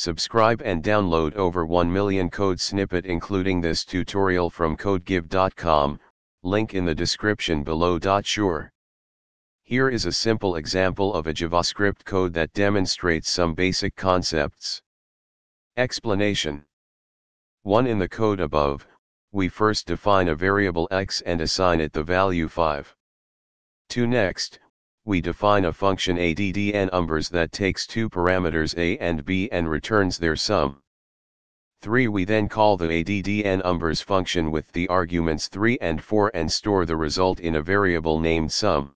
Subscribe and download over 1 million code snippet including this tutorial from codegive.com, link in the description below. Sure. Here is a simple example of a JavaScript code that demonstrates some basic concepts. Explanation 1. In the code above, we first define a variable x and assign it the value 5. 2. Next, we define a function addnumbers that takes two parameters a and b and returns their sum. 3. We then call the addnumbers function with the arguments 3 and 4 and store the result in a variable named sum.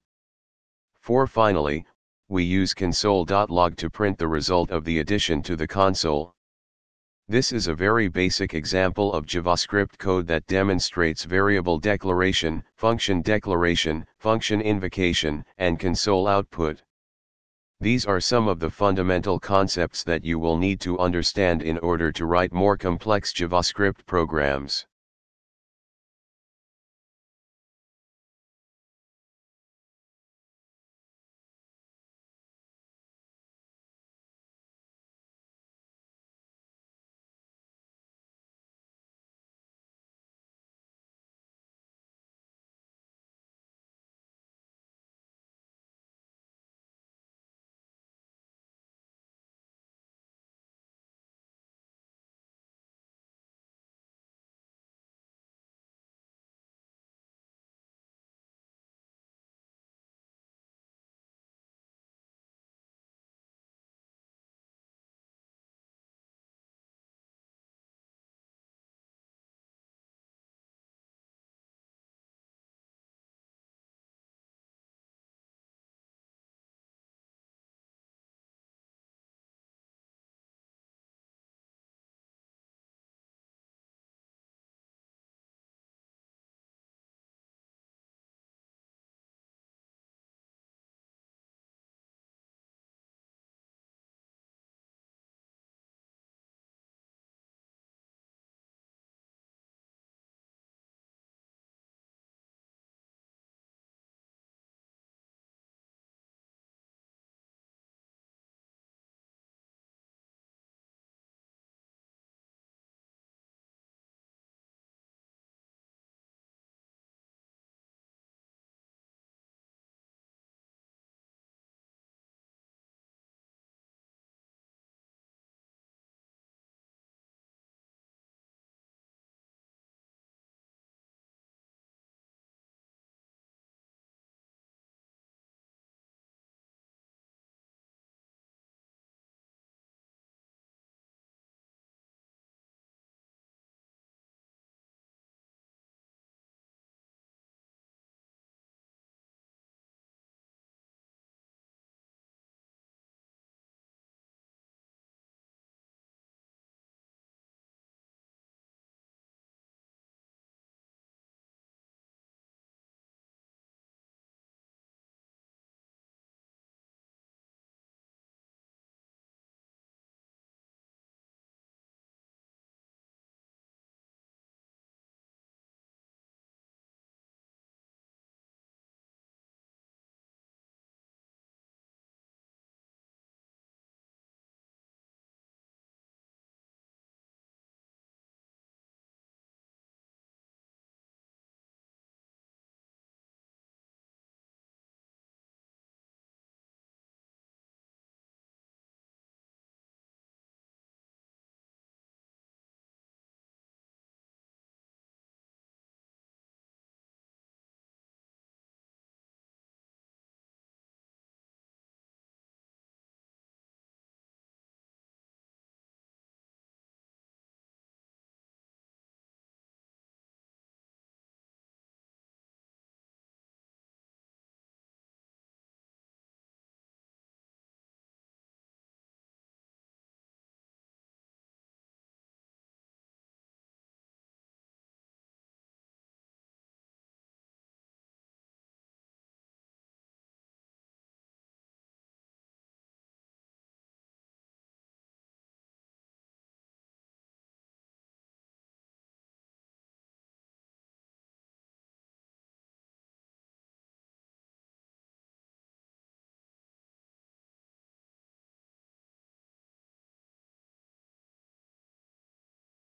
4. Finally, we use console.log to print the result of the addition to the console. This is a very basic example of JavaScript code that demonstrates variable declaration, function declaration, function invocation, and console output. These are some of the fundamental concepts that you will need to understand in order to write more complex JavaScript programs.